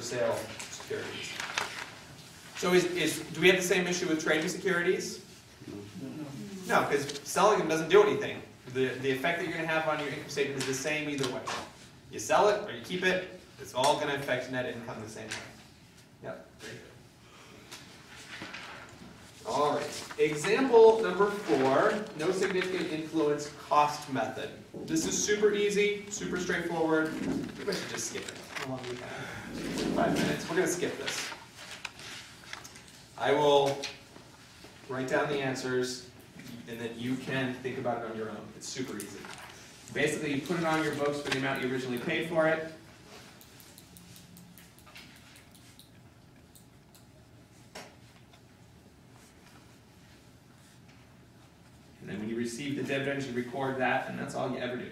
for sale securities. So is, is, do we have the same issue with trading securities? No, because selling them doesn't do anything. The, the effect that you're gonna have on your income statement is the same either way. You sell it or you keep it, it's all gonna affect net income the same way. Yep, very good. All right, example number four, no significant influence cost method. This is super easy, super straightforward. I should just skip it. Long we have? Five minutes, we're gonna skip this. I will write down the answers, and then you can think about it on your own. It's super easy. Basically, you put it on your books for the amount you originally paid for it. And then when you receive the dividends, you record that, and that's all you ever do.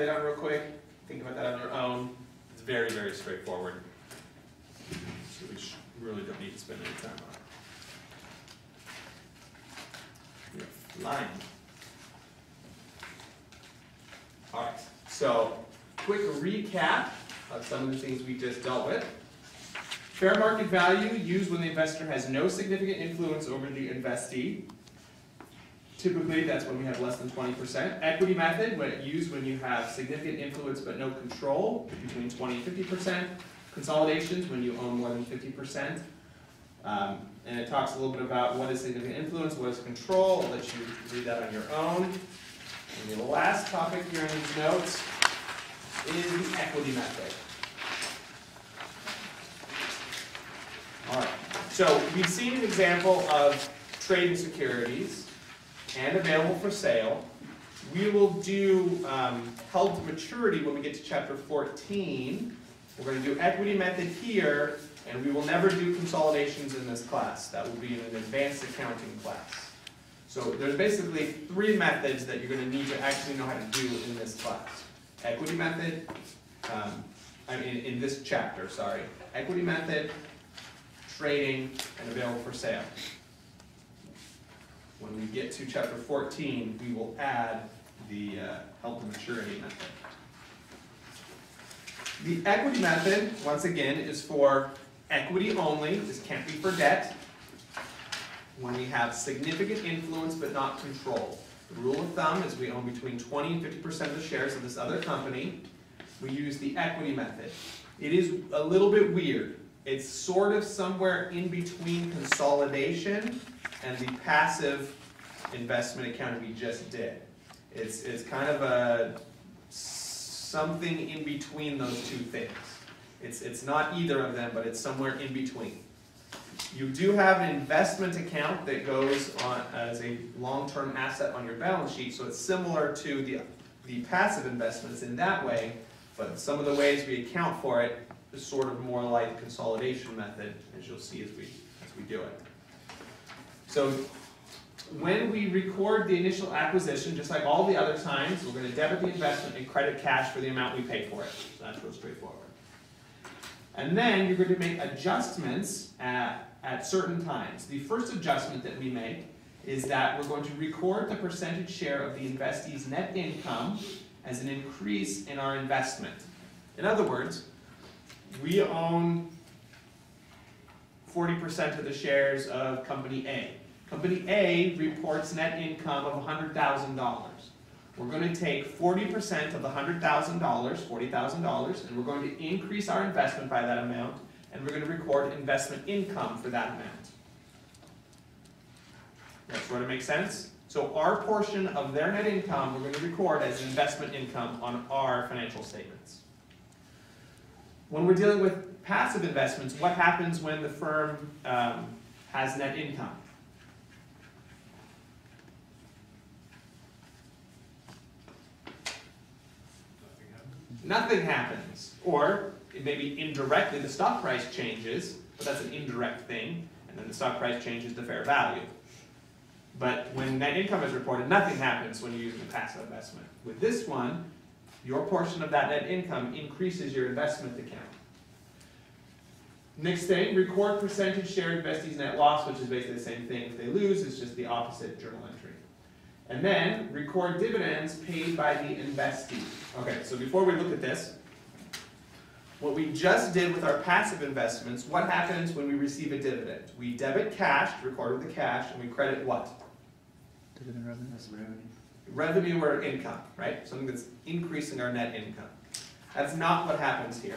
That down real quick, think about that on your own. It's very, very straightforward. So we really don't need to spend any time on it. You're flying. Alright, so quick recap of some of the things we just dealt with. Fair market value used when the investor has no significant influence over the investee. Typically, that's when we have less than twenty percent. Equity method, when used when you have significant influence but no control, between twenty and fifty percent. Consolidations, when you own more than fifty percent. Um, and it talks a little bit about what is significant influence, what is control, I'll let you read that on your own. And the last topic here in these notes is the equity method. Alright, so we've seen an example of trading securities and available for sale. We will do um, held to maturity when we get to chapter fourteen. We're gonna do equity method here, and we will never do consolidations in this class. That will be in an advanced accounting class. So there's basically three methods that you're gonna need to actually know how to do in this class. Equity method, um, I mean, in this chapter, sorry. Equity method, trading, and available for sale. When we get to chapter fourteen, we will add the uh, held to maturity method. The equity method, once again, is for equity only, this can't be for debt. When we have significant influence but not control. The rule of thumb is we own between twenty and fifty percent of the shares of this other company. We use the equity method. It is a little bit weird. It's sort of somewhere in between consolidation and the passive investment account we just did. It's, it's kind of a, something in between those two things. It's, it's not either of them, but it's somewhere in between. You do have an investment account that goes on as a long-term asset on your balance sheet, so it's similar to the, the passive investments in that way, but some of the ways we account for it is sort of more like the consolidation method, as you'll see as we, as we do it. So when we record the initial acquisition, just like all the other times, we're gonna debit the investment and credit cash for the amount we pay for it. So that's real straightforward. And then you're going to make adjustments at, at certain times. The first adjustment that we make is that we're going to record the percentage share of the investee's net income as an increase in our investment. In other words, we own forty percent of the shares of company A. Company A reports net income of hundred thousand dollars. We're gonna take forty percent of the hundred thousand dollars, forty thousand dollars, and we're going to increase our investment by that amount, and we're gonna record investment income for that amount. That sort of makes sense? So our portion of their net income, we're gonna record as investment income on our financial statements. When we're dealing with passive investments, what happens when the firm um, has net income? Nothing happens. Or it may be indirectly, the stock price changes, but that's an indirect thing, and then the stock price changes the fair value. But when net income is reported, nothing happens when you're using a passive investment. With this one, your portion of that net income increases your investment account. Next thing, record percentage share investees net loss, which is basically the same thing. If they lose, it's just the opposite journal entry. And then record dividends paid by the investee. Okay, so before we look at this, what we just did with our passive investments, what happens when we receive a dividend? We debit cash, record with the cash, and we credit what? Dividend revenue. Revenue or income, right? Something that's increasing our net income. That's not what happens here.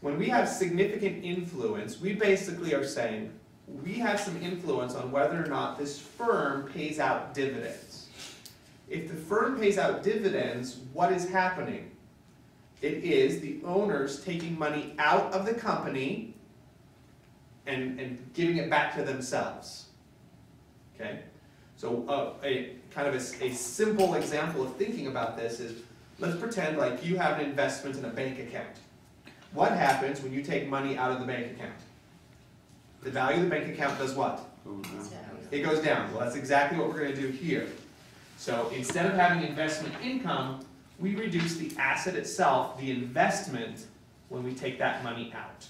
When we have significant influence, we basically are saying, we have some influence on whether or not this firm pays out dividends. If the firm pays out dividends, what is happening? It is the owners taking money out of the company and, and giving it back to themselves. Okay? So uh, a kind of a simple example of thinking about this is, let's pretend like you have an investment in a bank account. What happens when you take money out of the bank account? The value of the bank account does what? It goes down. Well, that's exactly what we're gonna do here. So instead of having investment income, we reduce the asset itself, the investment, when we take that money out.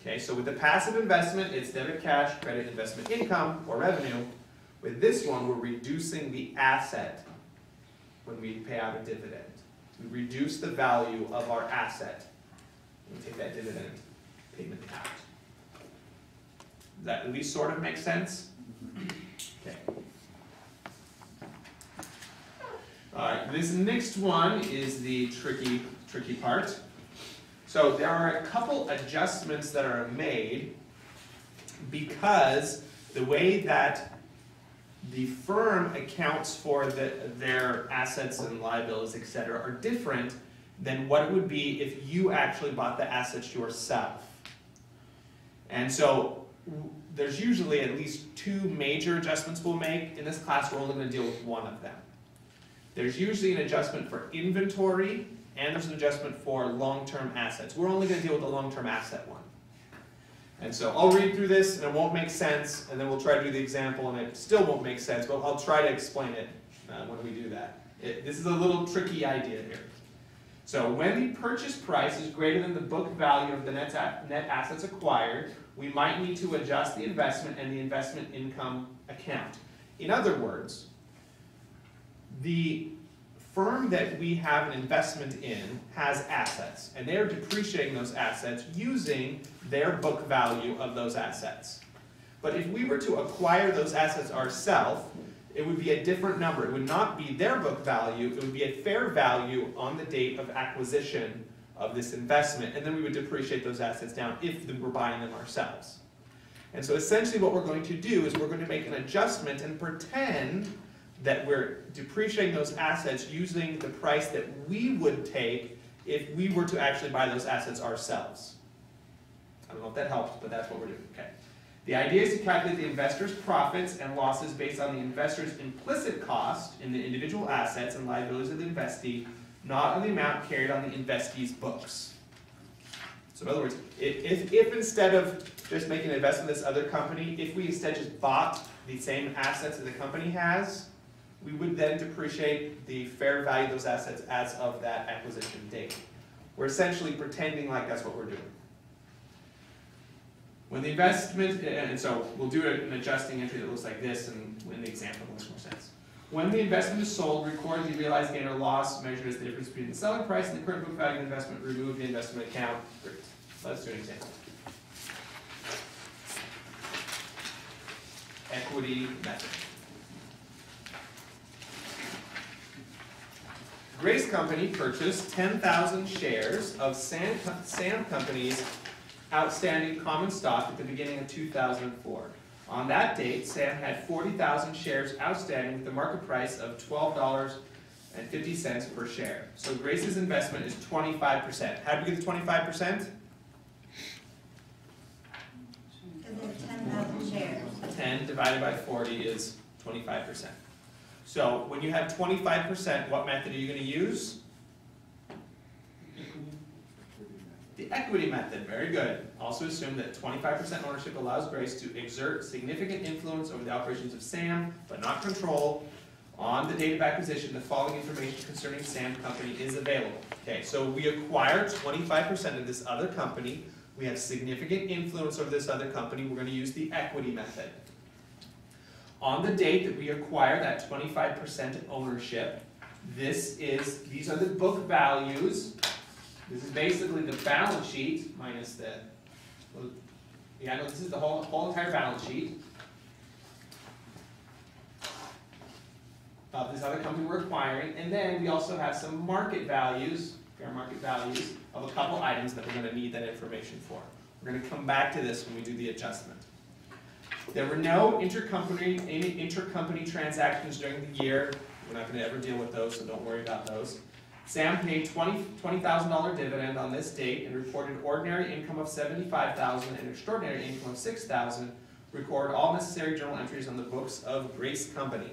Okay, so with the passive investment, it's debit cash, credit investment income, or revenue. With this one, we're reducing the asset when we pay out a dividend. We reduce the value of our asset we take that dividend payment out. Does that at least sort of make sense? Okay. Alright, this next one is the tricky, tricky part. So there are a couple adjustments that are made because the way that the firm accounts for the, their assets and liabilities, et cetera, are different than what it would be if you actually bought the assets yourself. And so there's usually at least two major adjustments we'll make. In this class, we're only gonna deal with one of them. There's usually an adjustment for inventory and there's an adjustment for long-term assets. We're only gonna deal with the long-term asset one. And so I'll read through this and it won't make sense, and then we'll try to do the example and it still won't make sense, but I'll try to explain it uh, when we do that. It, this is a little tricky idea here. So when the purchase price is greater than the book value of the net, net assets acquired, we might need to adjust the investment and the investment income account. In other words, the firm that we have an investment in has assets, and they're depreciating those assets using their book value of those assets. But if we were to acquire those assets ourselves, it would be a different number. It would not be their book value, it would be a fair value on the date of acquisition of this investment, and then we would depreciate those assets down if we're buying them ourselves. And so essentially what we're going to do is we're going to make an adjustment and pretend that we're depreciating those assets using the price that we would take if we were to actually buy those assets ourselves. I don't know if that helps, but that's what we're doing, okay? The idea is to calculate the investor's profits and losses based on the investor's implicit cost in the individual assets and liabilities of the investee, not on the amount carried on the investee's books. So in other words, if, if instead of just making an investment in this other company, if we instead just bought the same assets that the company has, we would then depreciate the fair value of those assets as of that acquisition date. We're essentially pretending like that's what we're doing. When the investment, and so we'll do an adjusting entry that looks like this, and in the example makes more sense. When the investment is sold, record the realized gain or loss measured as the difference between the selling price and the current book value of the investment, remove the investment account. Great. Let's do an example. Equity method. Grace Company purchased ten thousand shares of Sam, Sam Company's outstanding common stock at the beginning of two thousand and four. On that date, Sam had forty thousand shares outstanding with a market price of twelve dollars and fifty cents per share. So Grace's investment is twenty-five percent. How do we get the twenty-five percent? Because there's ten thousand shares. Ten divided by forty is twenty-five percent. So when you have twenty-five percent, what method are you gonna use? The equity method, very good. Also assume that twenty-five percent ownership allows Grace to exert significant influence over the operations of SAM, but not control. On the date of acquisition, the following information concerning SAM Company is available. Okay, so we acquired twenty-five percent of this other company. We have significant influence over this other company. We're gonna use the equity method. On the date that we acquire that twenty-five percent ownership, this is, these are the book values. This is basically the balance sheet minus the, well, yeah, no, this is the whole, whole entire balance sheet. Of this other company we're acquiring, and then we also have some market values, fair market values of a couple items that we're gonna need that information for. We're gonna come back to this when we do the adjustment. There were no intercompany, any intercompany transactions during the year. We're not gonna ever deal with those, so don't worry about those. Sam paid twenty, twenty thousand dollar dividend on this date and reported ordinary income of 75,000 and extraordinary income of 6,000. Record all necessary journal entries on the books of Grace Company.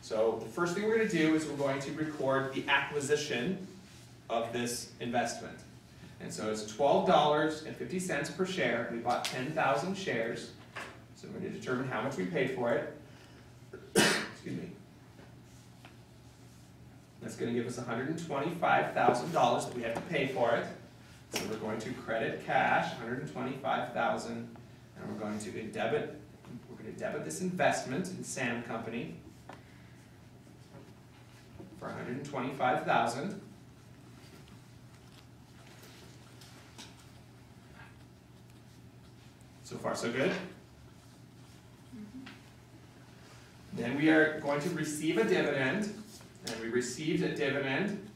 So the first thing we're gonna do is we're going to record the acquisition of this investment. And so it's twelve dollars and fifty cents per share, we bought ten thousand shares. So we're gonna determine how much we paid for it. Excuse me. That's gonna give us hundred and twenty-five thousand dollars that we have to pay for it. So we're going to credit cash, hundred and we're going to debit, we're gonna debit this investment in Sam Company for hundred and twenty-five thousand. So far, so good? Then we are going to receive a dividend, and we received a dividend.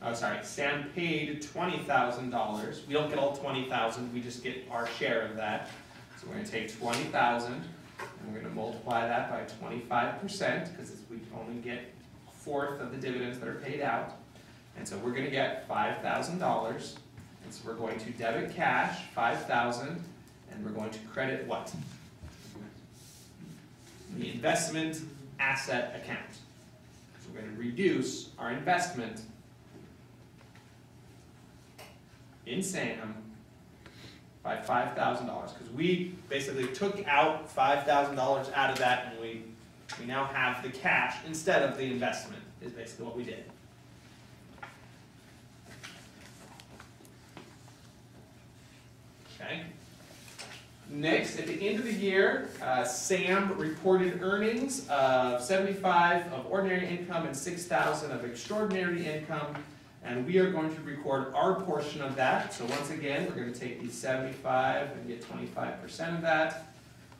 Oh, sorry, Sam paid twenty thousand dollars. We don't get all twenty thousand, we just get our share of that. So we're gonna take twenty thousand, and we're gonna multiply that by twenty-five percent, because we only get a fourth of the dividends that are paid out. And so we're gonna get five thousand dollars, and so we're going to debit cash, five thousand, and we're going to credit what? The investment asset account. So we're gonna reduce our investment in SAM by five thousand dollars, because we basically took out five thousand dollars out of that and we, we now have the cash instead of the investment, is basically what we did. Okay? Next, at the end of the year, uh, Sam reported earnings of seventy-five of ordinary income and six thousand of extraordinary income. And we are going to record our portion of that. So once again, we're gonna take the seventy-five and get twenty-five percent of that,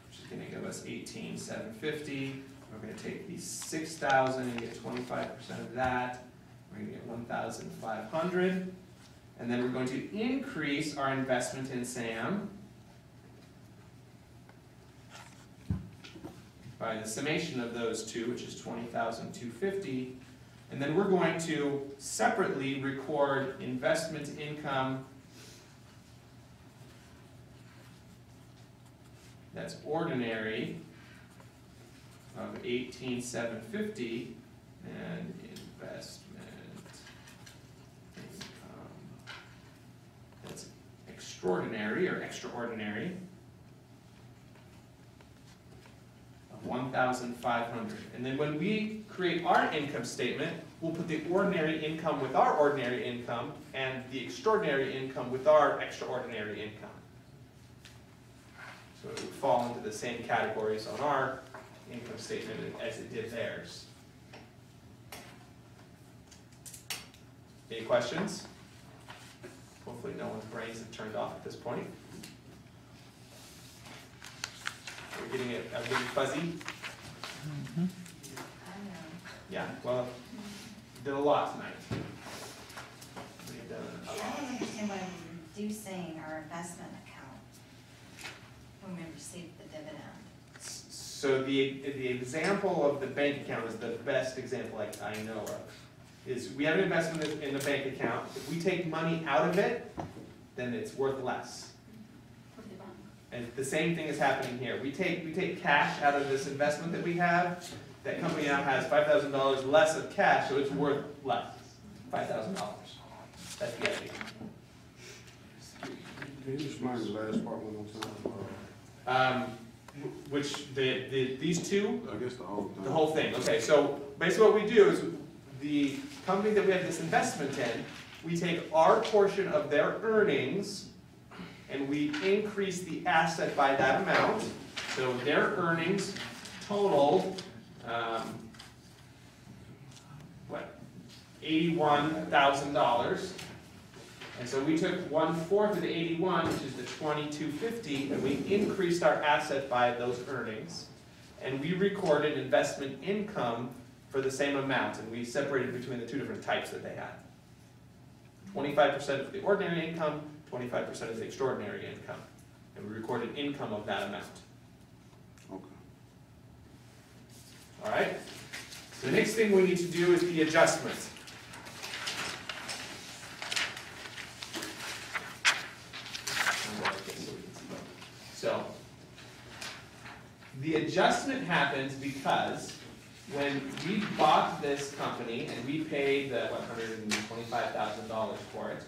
which is gonna give us eighteen seven fifty. We're gonna take the six thousand and get twenty-five percent of that. We're get one thousand five hundred. And then we're going to increase our investment in SAM by the summation of those two, which is 20,250. And then we're going to separately record investment income. That's ordinary of eighteen seven fifty and investment income. That's extraordinary or extraordinary of one thousand five hundred. And then when we create our income statement, we'll put the ordinary income with our ordinary income and the extraordinary income with our extraordinary income. So it would fall into the same categories on our income statement as it did theirs. Any questions? Hopefully no one's brains have turned off at this point. We're getting it, I'm getting fuzzy. I know. Yeah, well, did a lot tonight. Done a I lot. don't understand why we're reducing our investment account when we receive the dividend. So the, the example of the bank account is the best example I, I know of. Is we have an investment in- in the bank account, if we take money out of it, then it's worth less. And the same thing is happening here. We take, we take cash out of this investment that we have, that company now has five thousand dollars less of cash, so it's worth less, five thousand dollars. That's the idea. Can you just remind the last part one more time? Um, which, the, the, these two, I guess the whole thing. the whole thing, okay, so basically what we do is, the company that we have this investment in, we take our portion of their earnings, and we increase the asset by that amount, so their earnings totaled, um, what, eighty-one thousand dollars. And so we took one-fourth of the eighty-one, which is the twenty-two fifty, and we increased our asset by those earnings. And we recorded investment income for the same amount, and we separated between the two different types that they had. Twenty-five percent of the ordinary income, twenty-five percent of the extraordinary income. And we recorded income of that amount, Okay. all right? So the next thing we need to do is the adjustment. So, the adjustment happens because when we bought this company and we paid the, what, hundred and twenty-five thousand dollars for it,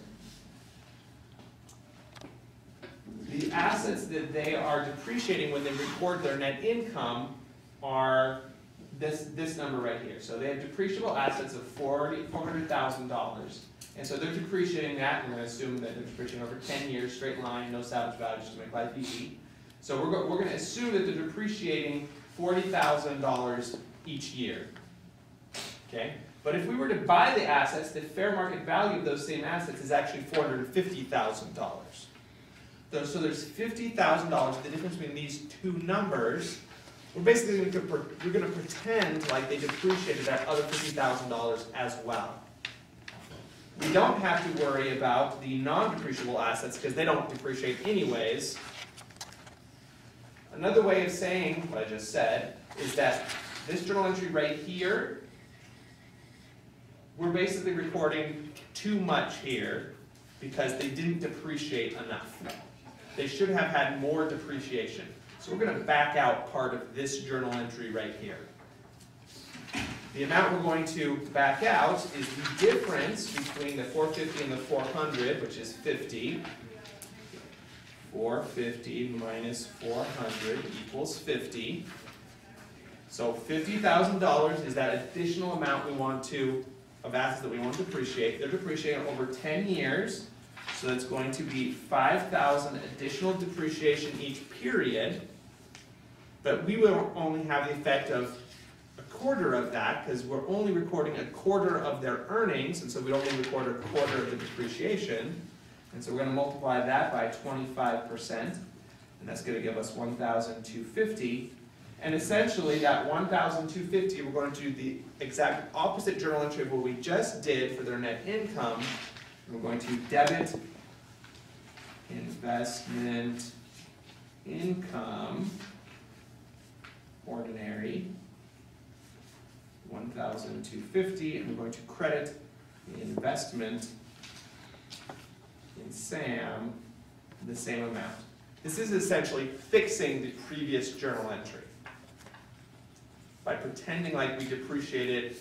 the assets that they are depreciating when they record their net income are this, this number right here. So they have depreciable assets of forty, four hundred thousand dollars. And so they're depreciating that, we're gonna assume that they're depreciating over ten years, straight line, no salvage value, just to make life easy. So we're go, we're gonna assume that they're depreciating forty thousand dollars each year. Okay? But if we were to buy the assets, the fair market value of those same assets is actually four hundred and fifty thousand dollars. So so there's fifty thousand dollars, the difference between these two numbers. We're basically going to, we're gonna pretend like they depreciated that other fifty thousand dollars as well. We don't have to worry about the non-depreciable assets, because they don't depreciate anyways. Another way of saying what I just said is that this journal entry right here, we're basically recording too much here because they didn't depreciate enough. They should have had more depreciation. So we're gonna back out part of this journal entry right here. The amount we're going to back out is the difference between the four fifty and the four hundred, which is fifty. Four fifty minus four hundred equals fifty. So fifty thousand dollars is that additional amount we want to, of assets that we want to depreciate. They're depreciating over ten years, so that's going to be five thousand additional depreciation each period. But we will only have the effect of a quarter of that, because we're only recording a quarter of their earnings, and so we don't only record a quarter of the depreciation. And so we're gonna multiply that by twenty-five percent, and that's gonna give us one thousand two fifty. And essentially, that one thousand two fifty, we're going to do the exact opposite journal entry of what we just did for their net income. We're going to debit investment income, ordinary, one thousand two fifty, and we're going to credit the investment in SAM the same amount. This is essentially fixing the previous journal entry by pretending like we depreciated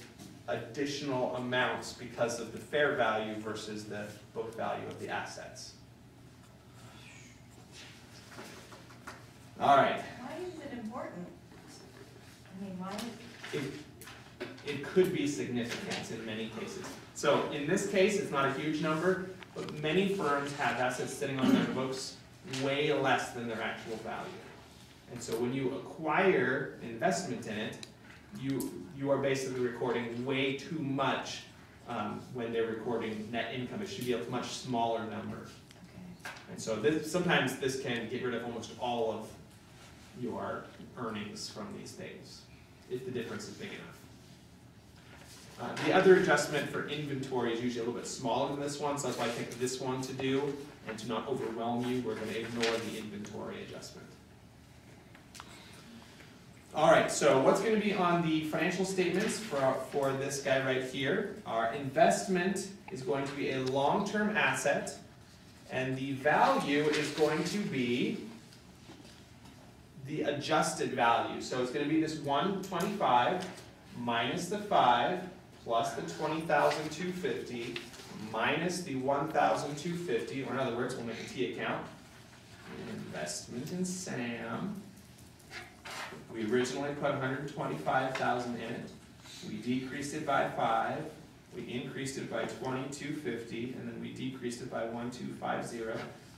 additional amounts because of the fair value versus the book value of the assets. All right, Why is it important? I mean, why, it, it could be significant in many cases. So in this case, it's not a huge number, but many firms have assets sitting on their books way less than their actual value. And so when you acquire investment in it, you, you are basically recording way too much um, when they're recording net income. It should be a much smaller number. okay. And so this, sometimes this can get rid of almost all of your earnings from these things, if the difference is big enough. Uh, the other adjustment for inventory is usually a little bit smaller than this one, so that's why I picked this one to do, and to not overwhelm you, we're gonna ignore the inventory adjustment. All right, so what's gonna be on the financial statements for, for this guy right here? Our investment is going to be a long-term asset, and the value is going to be the adjusted value. So it's gonna be this one twenty-five minus the five plus the 20,250 minus the 1,250, or in other words, we'll make a T account. Investment in SAM We originally put hundred and twenty-five thousand in it. We decreased it by five, we increased it by twenty-two fifty, and then we decreased it by one two five zero.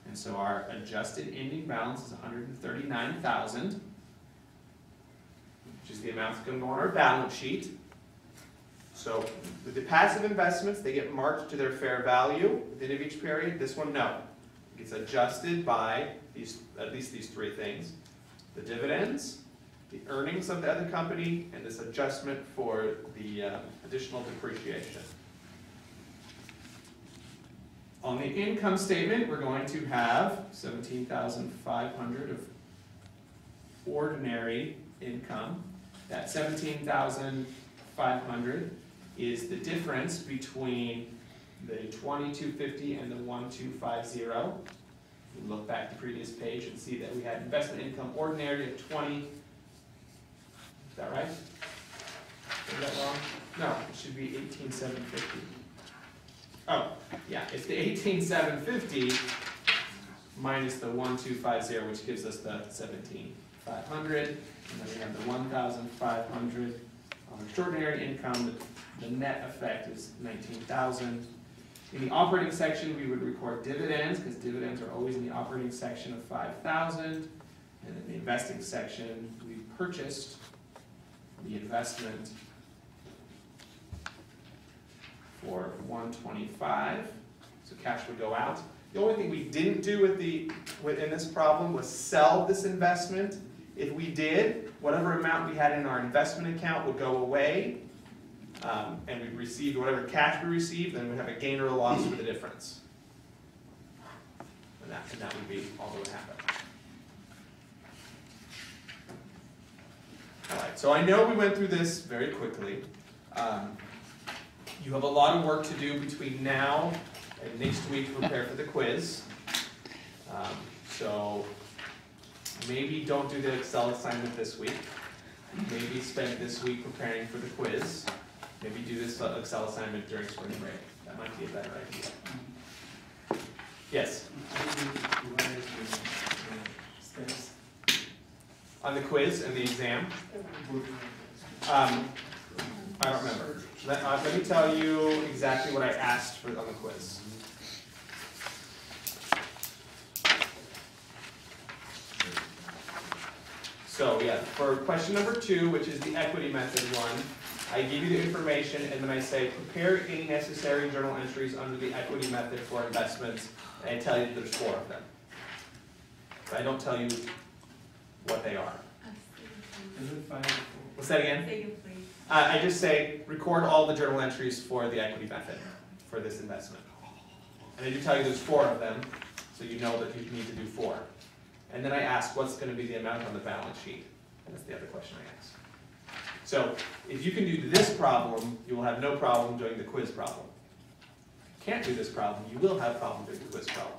And so our adjusted ending balance is hundred and thirty-nine thousand, which is the amount that's gonna go on our balance sheet. So with the passive investments, they get marked to their fair value at the end of each period. This one, no. It gets adjusted by these, at least these three things. The dividends, the earnings of the other company, and this adjustment for the uh, additional depreciation. On the income statement, we're going to have seventeen thousand five hundred of ordinary income. That seventeen thousand five hundred is the difference between the twenty-two fifty and the one two five zero. You look back to the previous page and see that we had investment income ordinary of twenty. Is that right? Is that wrong? No, it should be eighteen seven fifty. Oh, yeah, it's the eighteen seven fifty minus the one two five zero, which gives us the seventeen five hundred. And then we have the one thousand five hundred on extraordinary income, the, the net effect is nineteen thousand. In the operating section, we would record dividends, because dividends are always in the operating section of five thousand. And in the investing section, we purchased the investment for one twenty-five, so cash would go out. The only thing we didn't do with the, within this problem was sell this investment. If we did, whatever amount we had in our investment account would go away, um, and we received whatever cash we received, then we'd have a gain or a loss for the difference. And that, and that would be all that would happen. So I know we went through this very quickly. Um, you have a lot of work to do between now and next week to prepare for the quiz. Um, so maybe don't do the Excel assignment this week. Maybe spend this week preparing for the quiz. Maybe do this Excel assignment during spring break. That might be a better idea. Yes, on the quiz and the exam. Um, I don't remember. Let, uh, let me tell you exactly what I asked for on the quiz. So, yeah, for question number two, which is the equity method one, I give you the information and then I say, prepare any necessary journal entries under the equity method for investments, and I tell you that there's four of them. But I don't tell you what they are. What's that again? Uh, I just say, record all the journal entries for the equity method, for this investment. And I do tell you there's four of them, so you know that you need to do four. And then I ask, what's gonna be the amount on the balance sheet? And that's the other question I ask. So, if you can do this problem, you will have no problem doing the quiz problem. If you Can't do this problem, you will have a problem doing the quiz problem.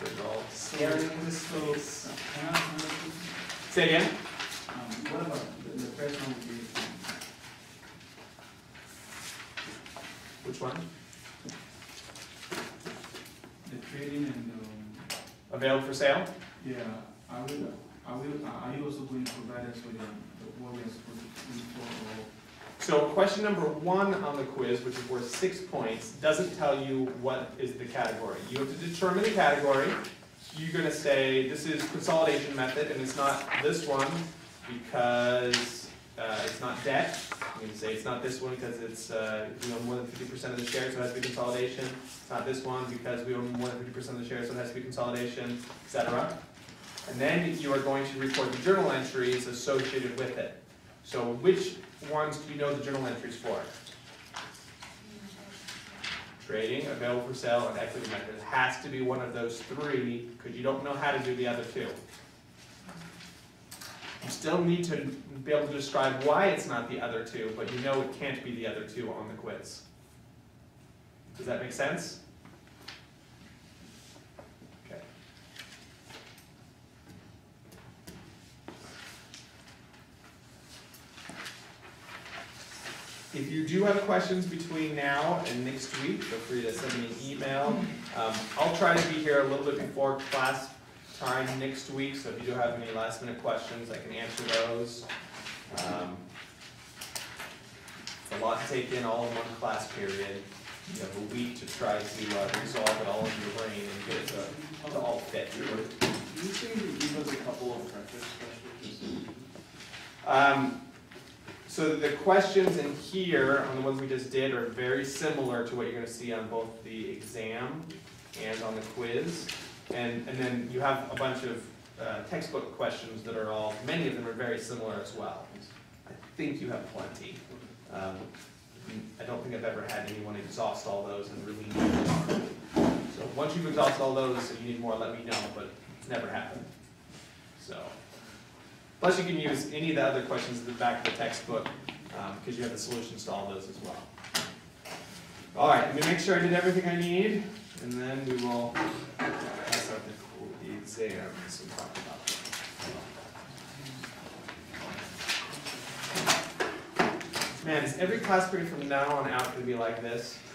They're another question? Say again? Um, what about the, the first one Which one? the trading and, um, Available for sale? yeah, I will, I will, are you also going to provide us with what we are supposed to do. So question number one on the quiz, which is worth six points, doesn't tell you what is the category. You have to determine the category. You're gonna say, this is consolidation method, and it's not this one because, uh, it's not debt. You can say it's not this one because it's, uh, we own more than fifty percent of the shares, so it has to be consolidation. It's not this one because we own more than fifty percent of the shares, so it has to be consolidation, et cetera. And then you are going to record the journal entries associated with it. So which ones do you know the journal entries for? Trading, available for sale, and equity method. It has to be one of those three, because you don't know how to do the other two. You still need to be able to describe why it's not the other two, but you know it can't be the other two on the quiz. Does that make sense? If you do have questions between now and next week, feel free to send me an email. Um, I'll try to be here a little bit before class time next week, so if you do have any last minute questions, I can answer those. Um, It's a lot to take in all in one class period. You have a week to try to uh, resolve it all in your brain and get it to, to all fit. Think you give us a couple of practice questions? Um, so the questions in here, on the ones we just did, are very similar to what you're gonna see on both the exam and on the quiz. And, and then you have a bunch of uh, textbook questions that are all, many of them are very similar as well. I think you have plenty. Um, I don't think I've ever had anyone exhaust all those and really need more. So once you've exhausted all those, if you need more, let me know, but it's never happened. So. Plus, you can use any of the other questions at the back of the textbook, um, because you have the solutions to all those as well. All right, let me make sure I did everything I need, and then we will pass out the, the talk about. Man, is every class period from now on out gonna be like this?